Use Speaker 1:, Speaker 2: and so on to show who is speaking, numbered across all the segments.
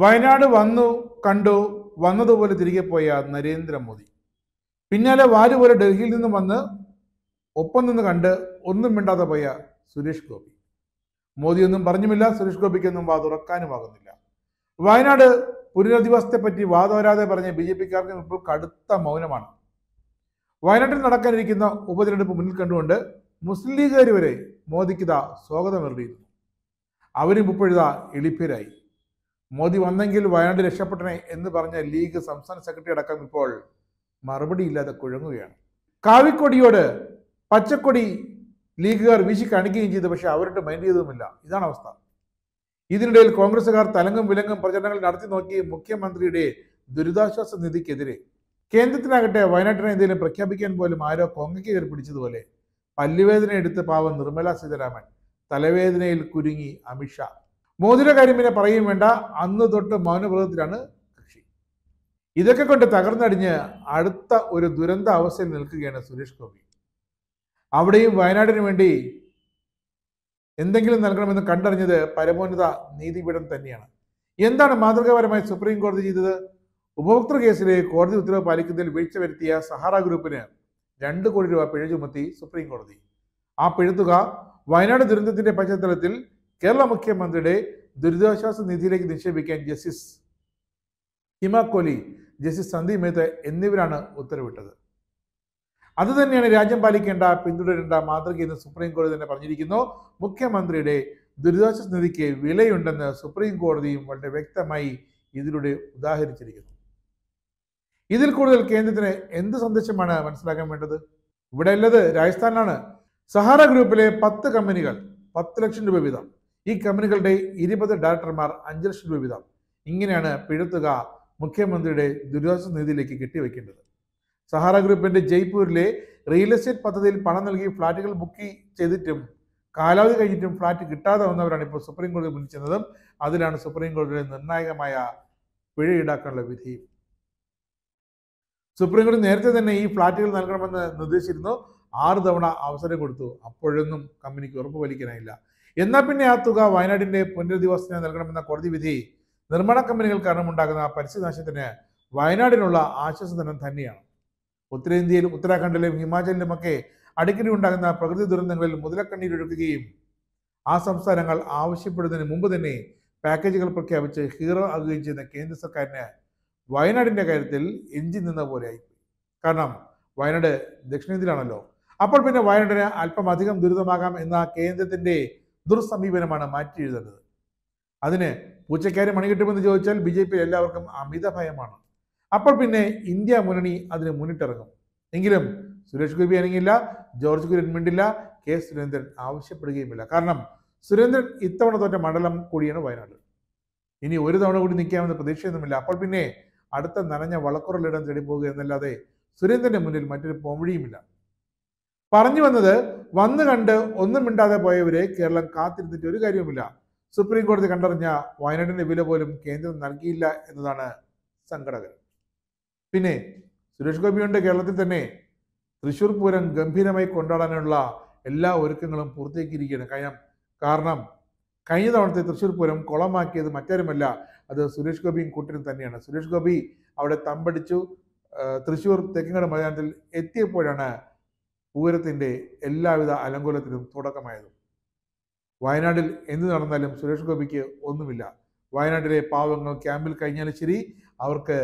Speaker 1: വയനാട് വന്നു കണ്ടു വന്നതുപോലെ തിരികെ പോയ നരേന്ദ്രമോദി. പിന്നാലെ വാൽ പോലെ ഡൽഹിയിൽ നിന്ന് വന്ന് ഒപ്പം നിന്ന് കണ്ട് ഒന്നും മിണ്ടാതെ പോയ സുരേഷ് ഗോപി. മോദിയൊന്നും പറഞ്ഞുമില്ല സുരേഷ് ഗോപിക്കൊന്നും വാ തുറക്കാനുമാകുന്നില്ല വയനാട് പുനരധിവാസത്തെ പറ്റി വാദോരാതെ പറഞ്ഞ ബി ജെ പിക്കാർക്ക് ഇപ്പോൾ കടുത്ത മൗനമാണ്. വയനാട്ടിൽ നടക്കാനിരിക്കുന്ന ഉപതെരഞ്ഞെടുപ്പ് മുന്നിൽ കണ്ടുകൊണ്ട് മുസ്ലിം ലീഗുകാർ വരെ മോദിക്കിതാ സ്വാഗതം എറിയിരുന്നു അവരും ഇപ്പോഴിതാ എളിപ്പേരായി. മോദി വന്നെങ്കിൽ വയനാട് രക്ഷപ്പെട്ടനെ എന്ന് പറഞ്ഞ ലീഗ് സംസ്ഥാന സെക്രട്ടറി അടക്കം ഇപ്പോൾ മറുപടിയില്ലാതെ കുഴങ്ങുകയാണ്. കാവിക്കൊടിയോട് പച്ചക്കൊടി ലീഗുകാർ വീശി കാണിക്കുകയും ചെയ്തു പക്ഷെ അവരുടെ മൈൻഡ് ചെയ്തതുമില്ല. ഇതാണ് അവസ്ഥ. ഇതിനിടയിൽ കോൺഗ്രസുകാർ തലങ്ങും വിലങ്ങും പ്രചരണങ്ങൾ നടത്തി നോക്കി മുഖ്യമന്ത്രിയുടെ ദുരിതാശ്വാസ നിധിക്കെതിരെ. കേന്ദ്രത്തിനാകട്ടെ വയനാട്ടിനെ എന്തെങ്കിലും പ്രഖ്യാപിക്കാൻ പോലും ആരോ കൊങ്ങയ്ക്ക് കയറി പിടിച്ചതുപോലെ പല്ലുവേദന എടുത്ത് പാവം നിർമ്മല സീതാരാമൻ തലവേദനയിൽ കുരുങ്ങി അമിത്ഷാ. മോദിയുടെ കാര്യം പിന്നെ പറയുകയും വേണ്ട. അന്ന് തൊട്ട് മൗനവ്രതത്തിലാണ് കൃഷി. ഇതൊക്കെ കൊണ്ട് തകർന്നടിഞ്ഞ് അടുത്ത ഒരു ദുരന്ത അവസ്ഥയിൽ നിൽക്കുകയാണ് സുരേഷ് ഗോപി. അവിടെയും വയനാടിന് വേണ്ടി എന്തെങ്കിലും നൽകണമെന്ന് കണ്ടറിഞ്ഞത് പരമോന്നത നീതിപീഠം തന്നെയാണ്. എന്താണ് മാതൃകാപരമായി സുപ്രീം കോടതി ചെയ്തത്? ഉപഭോക്തൃ കേസിലെ കോടതി ഉത്തരവ് പാലിക്കുന്നതിൽ വീഴ്ച വരുത്തിയ സഹാറ ഗ്രൂപ്പിന് രണ്ട് കോടി രൂപ പിഴ ചുമത്തി സുപ്രീം കോടതി. ആ പിഴത്തുക വയനാട് ദുരന്തത്തിന്റെ പശ്ചാത്തലത്തിൽ കേരള മുഖ്യമന്ത്രിയുടെ ദുരിതാശ്വാസ നിധിയിലേക്ക് നിക്ഷേപിക്കാൻ ജസ്റ്റിസ് ഹിമ കോഹ്ലി ജസ്റ്റിസ് സന്ദീപ് മേത്ത എന്നിവരാണ് ഉത്തരവിട്ടത്. അതുതന്നെയാണ് രാജ്യം പാലിക്കേണ്ട പിന്തുടരേണ്ട മാതൃകയെന്ന് സുപ്രീം കോടതി തന്നെ പറഞ്ഞിരിക്കുന്നു. മുഖ്യമന്ത്രിയുടെ ദുരിതാശ്വാസ നിധിക്ക് വിലയുണ്ടെന്ന് സുപ്രീം കോടതിയും വളരെ വ്യക്തമായി ഇതിലൂടെ ഉദാഹരിച്ചിരിക്കുന്നു. ഇതിൽ കൂടുതൽ കേന്ദ്രത്തിന് എന്ത് സന്ദേശമാണ് മനസ്സിലാക്കാൻ വേണ്ടത്? ഇവിടെ ഉള്ളത് രാജസ്ഥാനിലാണ്. സഹാറ ഗ്രൂപ്പിലെ പത്ത് കമ്പനികൾ പത്ത് ലക്ഷം രൂപ വീതം. ഈ കമ്പനികളുടെ ഇരുപത് ഡയറക്ടർമാർ അഞ്ച് ലക്ഷം രൂപ വീതം. ഇങ്ങനെയാണ് പിഴത്തുക മുഖ്യമന്ത്രിയുടെ ദുരിതാശ്വാസ നിധിയിലേക്ക് കെട്ടിവെക്കേണ്ടത്. സഹാറ ഗ്രൂപ്പിന്റെ ജയ്പൂരിലെ റിയൽ എസ്റ്റേറ്റ് പദ്ധതിയിൽ പണം നൽകി ഫ്ളാറ്റുകൾ ബുക്ക് ചെയ്തിട്ടും കാലാവധി കഴിഞ്ഞിട്ടും ഫ്ളാറ്റ് കിട്ടാതെ വന്നവരാണ് ഇപ്പോൾ സുപ്രീം കോടതി മുന്നിൽ ചെന്നതും അതിലാണ് സുപ്രീം കോടതിയുടെ നിർണായകമായ പിഴ ഈടാക്കാനുള്ള വിധി. സുപ്രീം കോടതി നേരത്തെ തന്നെ ഈ ഫ്ളാറ്റുകൾ നൽകണമെന്ന് നിർദ്ദേശിച്ചിരുന്നു. ആറ് തവണ അവസരം കൊടുത്തു. അപ്പോഴൊന്നും കമ്പനിക്ക് ഉറപ്പ് വലിക്കാനായില്ല എന്നാൽ പിന്നെ ആ തുക വയനാടിന്റെ പുനരധിവാസത്തിന് നൽകണമെന്ന കോടതി വിധി നിർമ്മാണ കമ്പനികൾ കാരണമുണ്ടാകുന്ന പരിസ്ഥിതിനാശത്തിന് വയനാടിനുള്ള ആശ്വാസധനം തന്നെയാണ്. ഉത്തരേന്ത്യയിലും ഉത്തരാഖണ്ഡിലും ഹിമാചലിലുമൊക്കെ അടിക്കടി ഉണ്ടാകുന്ന പ്രകൃതി ദുരന്തങ്ങളിൽ മുതലക്കണ്ണീരൊഴുക്കുകയും ആ സംസ്ഥാനങ്ങൾ ആവശ്യപ്പെടുന്നതിന് മുമ്പ് തന്നെ പാക്കേജുകൾ പ്രഖ്യാപിച്ച് ഹീറോ ആകുകയും ചെയ്യുന്ന കേന്ദ്ര സർക്കാരിന് വയനാടിന്റെ കാര്യത്തിൽ എഞ്ചിൻ നിന്ന പോലെയായി കാരണം വയനാട് ദക്ഷിണേന്ത്യയിലാണല്ലോ. അപ്പോൾ പിന്നെ വയനാടിന് അല്പം അധികം ദുരിതമാകാം എന്ന കേന്ദ്രത്തിന്റെ ദുർസമീപനമാണ് മാറ്റി എഴുതേണ്ടത്. അതിന് പൂച്ചക്കാരി മണി കിട്ടുമെന്ന് ചോദിച്ചാൽ ബി ജെ പി എല്ലാവർക്കും അമിത ഭയമാണ്. അപ്പോൾ പിന്നെ ഇന്ത്യ മുന്നണി അതിന് മുന്നിട്ടിറങ്ങും. എങ്കിലും സുരേഷ് ഗോപി അനങ്ങില്ല ജോർജ് കുര്യൻ മിണ്ടില്ല കെ സുരേന്ദ്രൻ ആവശ്യപ്പെടുകയുമില്ല. കാരണം സുരേന്ദ്രൻ ഇത്തവണ തോറ്റ മണ്ഡലം കൂടിയാണ് വയനാട്. ഇനി ഒരു തവണ കൂടി നിൽക്കാമെന്ന് പ്രതീക്ഷയൊന്നുമില്ല. അപ്പോൾ പിന്നെ അടുത്ത നനഞ്ഞ വളക്കുറലിടം തേടി പോകുക എന്നല്ലാതെ സുരേന്ദ്രന്റെ മുന്നിൽ മറ്റൊരു പോംവഴിയുമില്ല. പറഞ്ഞു വന്നത് വന്നു കണ്ട് ഒന്നും മിണ്ടാതെ പോയവരെ കേരളം കാത്തിരുന്നിട്ട് ഒരു കാര്യവുമില്ല. സുപ്രീം കോടതി കണ്ടറിഞ്ഞ വയനാടിന്റെ വില പോലും കേന്ദ്രം നൽകിയില്ല എന്നതാണ് സങ്കടകരം പിന്നെ സുരേഷ് ഗോപിയുണ്ട് കേരളത്തിൽ തന്നെ. തൃശൂർ പൂരം ഗംഭീരമായി കൊണ്ടാടാനുള്ള എല്ലാ ഒരുക്കങ്ങളും പൂർത്തിയാക്കിയിരിക്കുകയാണ്. കാരണം കാരണം കഴിഞ്ഞ തവണത്തെ തൃശൂർ പൂരം കുളമാക്കിയത് മറ്റാരുമല്ല അത് സുരേഷ് ഗോപിയും കൂട്ടരും തന്നെയാണ്. സുരേഷ് ഗോപി അവിടെ തമ്പടിച്ചു തൃശൂർ തെക്കിങ്ങട് മൈതാനത്തിൽ എത്തിയപ്പോഴാണ് പൂരത്തിന്റെ എല്ലാവിധ അലങ്കോലത്തിനും തുടക്കമായത്. വയനാട്ടിൽ എന്ത് നടന്നാലും സുരേഷ് ഗോപിക്ക് ഒന്നുമില്ല. വയനാട്ടിലെ പാവങ്ങൾ ക്യാമ്പിൽ കഴിഞ്ഞാലും ശരി അവർക്ക്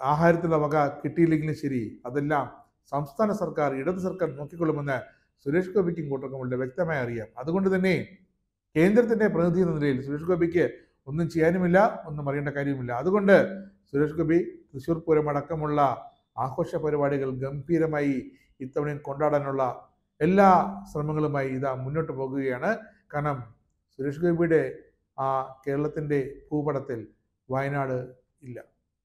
Speaker 1: ആഹാരത്തിന്റെ വക കിട്ടിയില്ലെങ്കിലും ശരി അതെല്ലാം സംസ്ഥാന സർക്കാർ ഇടത് സർക്കാർ നോക്കിക്കൊള്ളുമെന്ന് സുരേഷ് ഗോപിക്കും കൂട്ടർക്കുമുള്ള വ്യക്തമായി അറിയാം. അതുകൊണ്ട് തന്നെ കേന്ദ്രത്തിന്റെ പ്രതിനിധി എന്ന നിലയിൽ സുരേഷ് ഗോപിക്ക് ഒന്നും ചെയ്യാനുമില്ല ഒന്നും അറിയേണ്ട കാര്യവുമില്ല. അതുകൊണ്ട് സുരേഷ് ഗോപി തൃശൂർ പൂരം അടക്കമുള്ള ആഘോഷ പരിപാടികൾ ഗംഭീരമായി ഇത്തവണയും കൊണ്ടാടാനുള്ള എല്ലാ ശ്രമങ്ങളുമായി ഇതാ മുന്നോട്ട് പോകുകയാണ്. കാരണം സുരേഷ് ഗോപിയുടെ ആ കേരളത്തിന്റെ ഭൂപടത്തിൽ വയനാട് ഇല്ല.